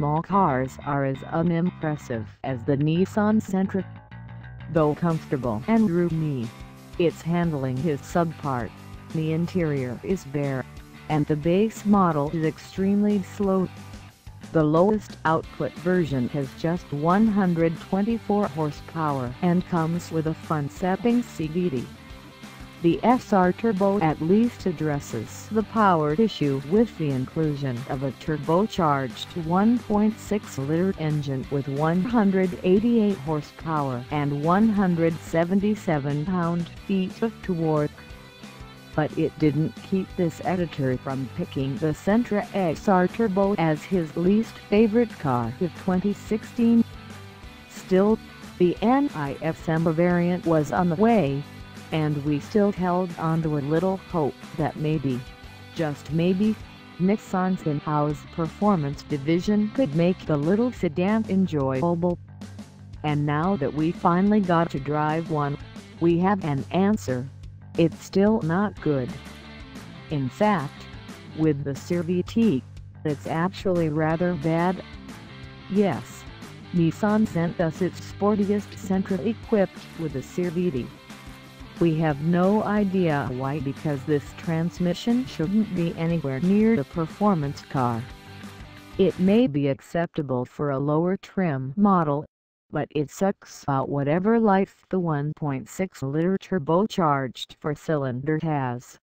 all cars are as unimpressive as the Nissan Sentra. Though comfortable and roomy, its handling is subpar, the interior is bare, and the base model is extremely slow. The lowest output version has just 124 horsepower and comes with a front-stepping CVT. The SR Turbo at least addresses the power issue with the inclusion of a turbocharged 1.6-liter engine with 188 horsepower and 177 pound-feet of torque. But it didn't keep this editor from picking the Sentra SR Turbo as his least favorite car of 2016. Still, the NISMO variant was on the way, and we still held on to a little hope that maybe, just maybe, Nissan's in-house performance division could make the little sedan enjoyable. And now that we finally got to drive one, we have an answer. It's still not good. In fact, with the CVT, it's actually rather bad. Yes, Nissan sent us its sportiest Sentra equipped with a CVT. We have no idea why because this transmission shouldn't be anywhere near the performance car. It may be acceptable for a lower trim model, but it sucks out whatever life the 1.6-liter turbocharged four-cylinder has.